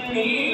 to.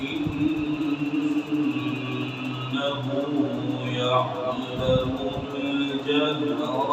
إنه يعلم الجهر